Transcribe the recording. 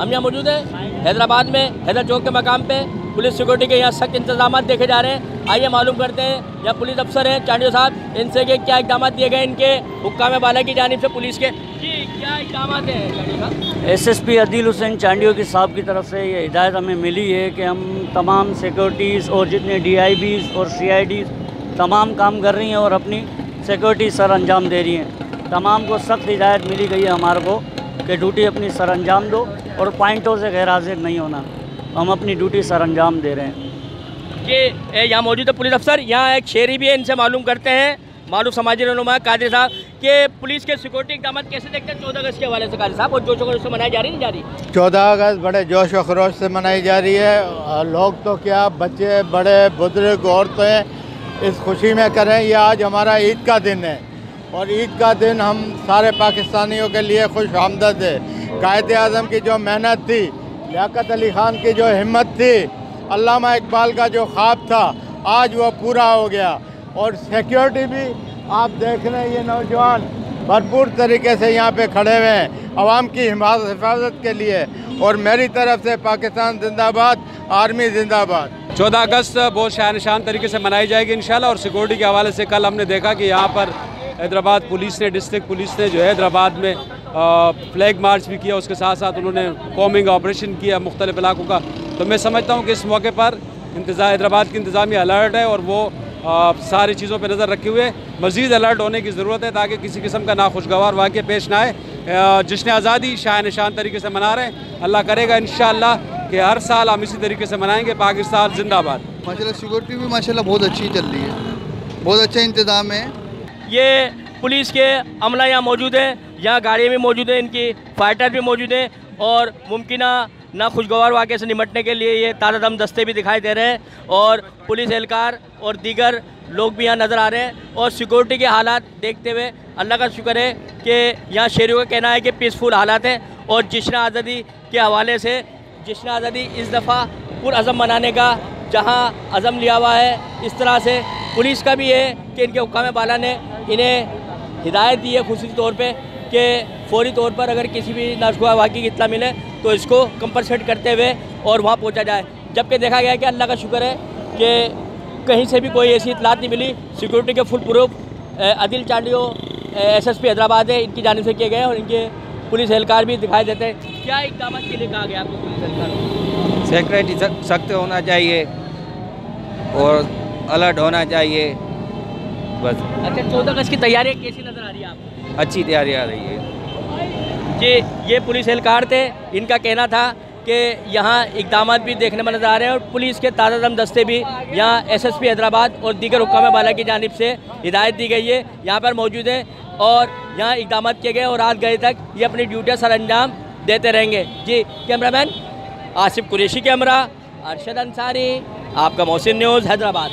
हम यहाँ मौजूद हैं, हैदराबाद में, हैदर चौक के मकाम पे। पुलिस सिक्योरिटी के यहाँ सख्त इंतज़ाम देखे जा रहे हैं। आइए मालूम करते हैं, यहाँ पुलिस अफसर हैं, चांडियो साहब, इनसे कि क्या इकदाम दिए गए इनके, हुक्काम बाला की जानब से पुलिस के। क्या इकदाम हैं, चांडियो साहब? एसएसपी अदील हुसैन चांडियो की साहब की तरफ़ से ये हिदायत हमें मिली है कि हम तमाम सिक्योरिटीज़ और जितने डीआईबीज़ और सीआईडीज़ तमाम काम कर रही हैं और अपनी सिक्योरिटी सर अंजाम दे रही हैं। तमाम को सख्त हिदायत मिली गई है हमारे को। कि ड्यूटी अपनी सर अंजाम दो और पॉइंटों से गैर हाजिर नहीं होना। हम अपनी ड्यूटी सर अंजाम दे रहे हैं। कि यहाँ मौजूद है पुलिस अफसर यहाँ एक शेरी भी है इनसे मालूम करते हैं मालूम समाजी रहनुमा कादिर साहब के पुलिस के सिक्योरिटी इकदाम कैसे देखते हैं चौदह अगस्त के हवाले से कादिर साहब और जोश खरोश से मनाई जा रही नहीं जा रही? चौदह अगस्त बड़े जोश व खरोश से मनाई जा रही है। लोग तो क्या बच्चे बड़े बुज़ुर्ग औरतें इस खुशी में करें ये आज हमारा ईद का दिन है। और ईद का दिन हम सारे पाकिस्तानियों के लिए खुश आमदद है। कायद अजम की जो मेहनत थी, लियाकत अली ख़ान की जो हिम्मत थी, अल्लामा इकबाल का जो ख्वाब था, आज वो पूरा हो गया। और सिक्योरिटी भी, आप देख रहे हैं, ये नौजवान भरपूर तरीके से यहाँ पे खड़े हुए हैं, आवाम की हिफाजत के लिए। और मेरी तरफ़ से पाकिस्तान जिंदाबाद, आर्मी जिंदाबाद। चौदह अगस्त, बहुत शान शान तरीके से मनाई जाएगी, इंशाल्लाह। और सिक्योरिटी के हवाले से कल हमने देखा कि यहाँ पर हैदराबाद पुलिस ने, डिस्ट्रिक्ट पुलिस ने जो हैदराबाद में फ्लैग मार्च भी किया, उसके साथ साथ उन्होंने कॉमिंग ऑपरेशन किया मुख्तलिफ़ इलाकों का। तो मैं समझता हूँ कि इस मौके पर इंतज़ा, हैदराबाद की इंतज़ामी अलर्ट है और वो सारी चीज़ों पर नज़र रखे हुए मज़ीद अलर्ट होने की ज़रूरत है ताकि किसी किस्म का नाखुशगवार वाक़ पेश ना आए। जश्न आज़ादी शाह निशान तरीके से मना रहे हैं, अल्लाह करेगा इन कि हर साल हम इसी तरीके से मनाएँगे, पाकिस्तान जिंदाबाद। माशाल्लाह सिक्योरिटी भी माशाल्लाह बहुत अच्छी चल रही है। बहुत अच्छा इंतज़ाम है। ये पुलिस के अमला यहाँ मौजूद है, यहाँ गाड़ियाँ भी मौजूद हैं, इनकी फाइटर भी मौजूद है और मुमकिन ना खुशगवार वाक़े से निमटने के लिए ये ताज़ा दम दस्ते भी दिखाई दे रहे हैं और पुलिस एहलकार और दीगर लोग भी यहाँ नज़र आ रहे हैं और सिक्योरिटी के हालात देखते हुए अल्लाह का शुक्र है कि यहाँ शहरियों का कहना है कि पीसफुल हालात हैं और जश्न आज़ादी के हवाले से जश्न आज़ादी इस दफ़ा पुरज़म मनाने का जहाँ अज़म लिया हुआ है, इस तरह से पुलिस का भी है कि इनके हुक्म बाला ने इन्हें हिदायत दी है खसूसी तौर पर कि फौरी तौर पर अगर किसी भी नाशगुआ वाक़ी की इतला मिले तो इसको कंपनसेट करते हुए और वहाँ पहुँचा जाए। जबकि देखा गया कि अल्लाह का शुक्र है कि कहीं से भी कोई ऐसी इतलात नहीं मिली। सिक्योरिटी के foolproof Adil Chandio S S P Hyderabad है, इनकी जानब से किए गए और इनके पुलिस एहलकार भी दिखाई देते हैं। क्या इकदाम के लिए कहा गया आपको पुलिस सिक्योरिटी सख्त होना चाहिए और अलर्ट होना चाहिए। बस। अच्छा चौदह अगस्त की तैयारियाँ कैसी नज़र आ रही है आपको? अच्छी तैयारी आ रही है। जी ये पुलिस एहलकार थे। इनका कहना था कि यहाँ इकदाम भी देखने में नज़र आ रहे हैं और पुलिस के ताज़ा दम दस्ते भी यहाँ एसएसपी हैदराबाद और दीगर हुकाम बाला की जानब से हिदायत दी गई है। यहाँ पर मौजूद हैं और यहाँ इकदाम किए गए और रात गए तक ये अपनी ड्यूटियाँ सर अंजाम देते रहेंगे। जी कैमरामैन आसिफ कुरेशी कैमरा अरशद अंसारी आपका मोहसिन न्यूज़ हैदराबाद।